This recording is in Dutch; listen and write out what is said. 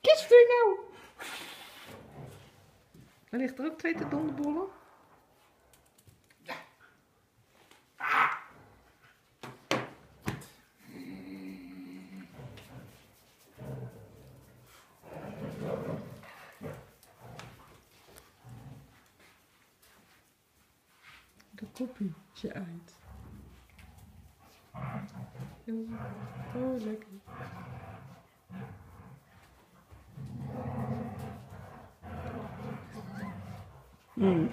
Kist er nou? Er ligt er ook twee te donderbollen. De koppietje uit. lecker. So. Mm.